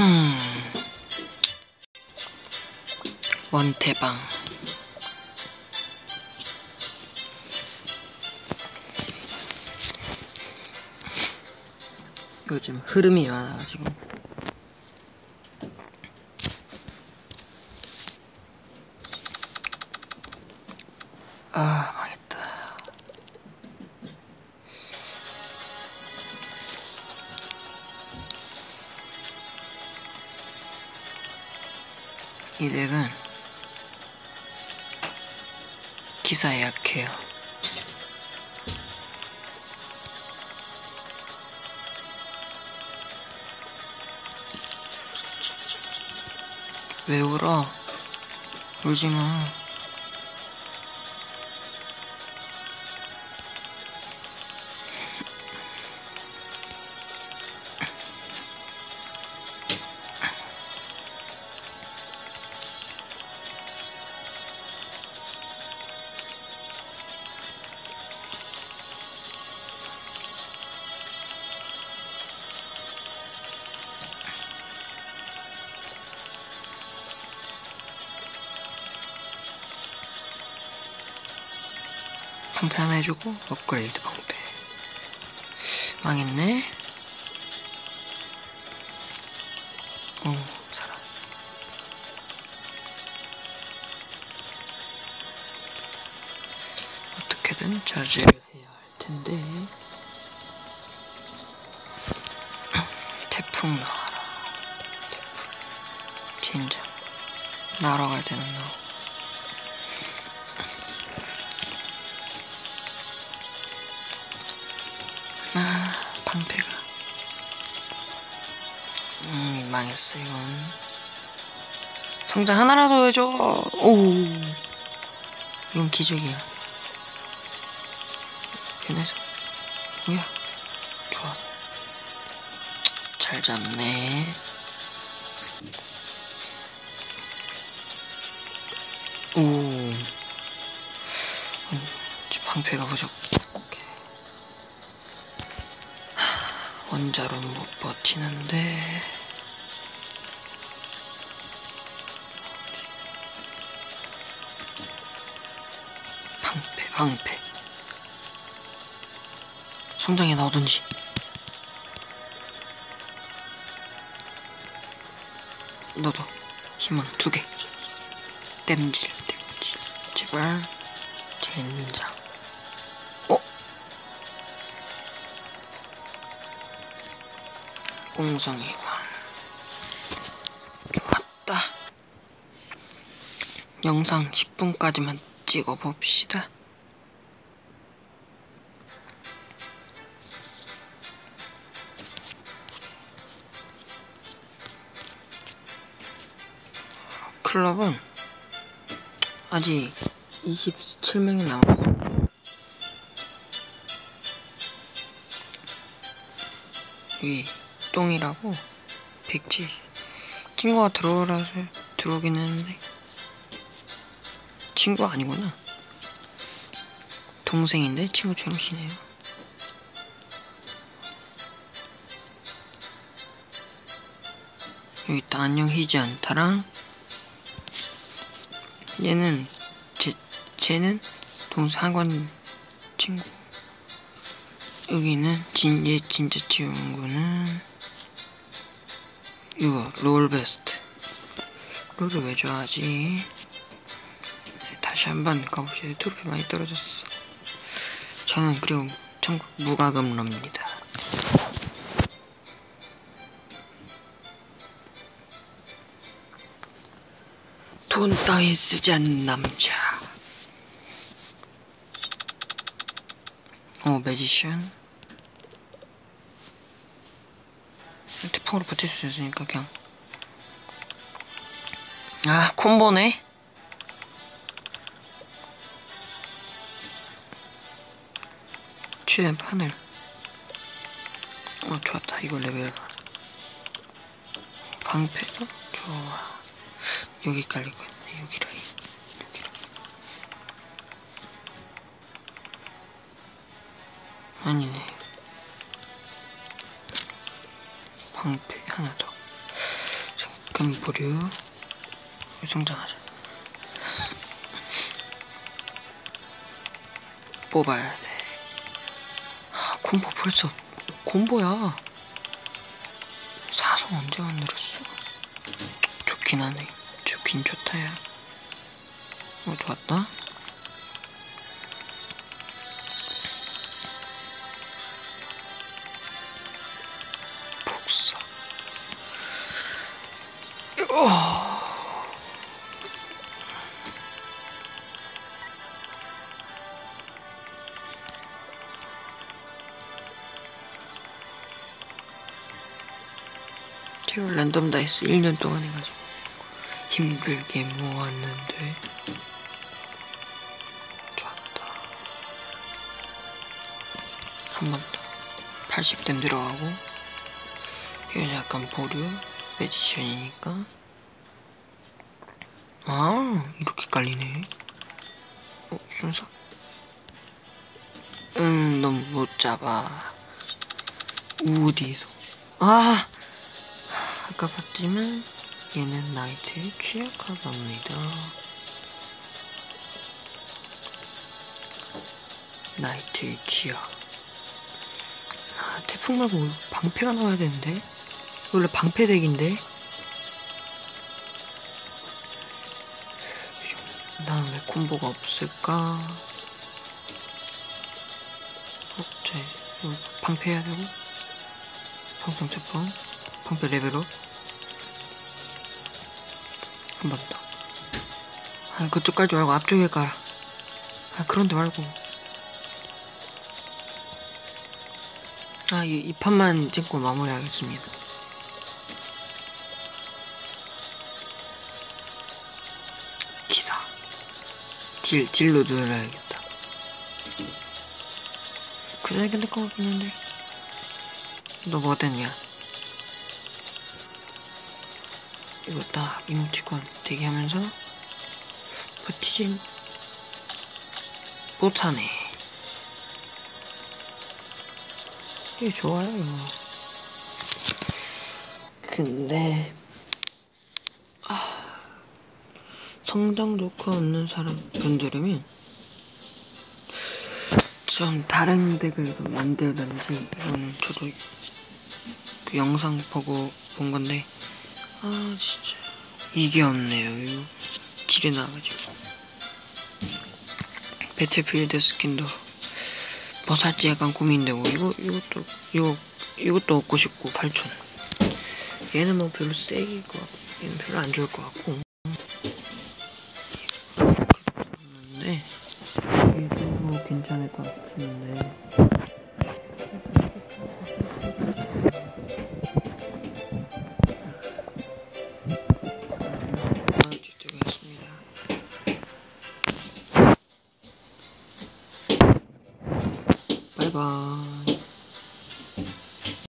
음. 원태방. 요즘 흐름이 많아가지고. 이 덱은 기사에 약해요. 왜 울어? 울지 마. 방패 하나 해주고 업그레이드 방패. 망했네. 어 살아 어떻게든 저지를 해야 할 텐데. 태풍 나와라. 태풍. 진짜. 날아갈 때는 나오고 망했어, 이건. 성장 하나라도 해줘. 오. 이건 기적이야. 변해서. 뭐야. 좋아. 잘 잡네. 오. 음, 방패가 부족. 원자로는 못 버티는데 방패 방패. 성장에 나오든지. 너도 희망 두 개. 땜질 땜질. 제발 젠장 어? 공성이관. 좋았다. 영상 10분까지만 찍어 봅시다. 클럽은 아직 27명이 남았고 여기 똥이라고 백지 친구가 들어오라서 들어오긴 했는데 친구 아니구나. 동생인데 친구처럼 지내요. 여기 있다. 안녕 희지 않다랑 얘는 제 쟤는 동생 학원 친구. 여기는 진, 얘 진짜 친구는 이거 롤베스트. 롤을 왜 좋아하지? 다시 한번 가봅시다 트로피 많이 떨어졌어. 저는 그리고 참 무과금러입니다. 돈 따위 쓰지 않는 남자. 어 매지션. 태풍으로 버틸 수 있으니까 그냥. 아 콤보네 최대한 판을. 어 좋았다. 이거 레벨. 방패도? 좋아. 여기 깔리고 있네 여기 라인. 여기 라인. 아니네. 방패 하나 더. 그럼 보류. 성장하자. 뽑아야 돼 아, 콤보 벌써 콤보야. 사성 언제 만들었어? 좋긴 하네. 좋긴 좋다야. 어 좋았다 12월 랜덤 다이스 1년 동안 해가지고 힘들게 모았는데. 좋았다. 한 번 더. 80댐 들어가고. 이건 약간 보류? 매지션이니까. 아 이렇게 깔리네. 어 순삭 응 너무 못 잡아. 우디소 아! 아까 봤지만 얘는 나이트에 취약하답니다. 나이트에 취약. 아 태풍 말고 방패가 나와야 되는데? 원래 방패 덱인데? 난왜 콤보가 없을까? 어, 제. 이거 방패 해야 되고. 방송 태풍. 방패 레벨업 한번 더. 아 그쪽 깔지 말고 앞쪽에 깔아. 아 그런데 말고. 아 이 이 판만 찍고 마무리하겠습니다. 기사. 딜 딜로 늘어야겠다. 그 전에 끝낼 것 같긴 한데. 너 뭐 됐냐? 이거 딱 이모티콘 대기하면서 버티진 못하네. 이게 좋아요 근데 아, 성장 조커 없는 사람 분들이면 좀 다른 덱을 좀 만들든지 이거는 저도 그 영상 보고 본 건데 아 진짜. 이게 없네요. 이거 딜이 나가지고. 배틀필드 스킨도 뭐 살지 약간 고민되고 이거 이것도 이거 이것도 얻고 싶고 8천 얘는 뭐 별로 세게 것 같고 얘는 별로 안 좋을 것 같고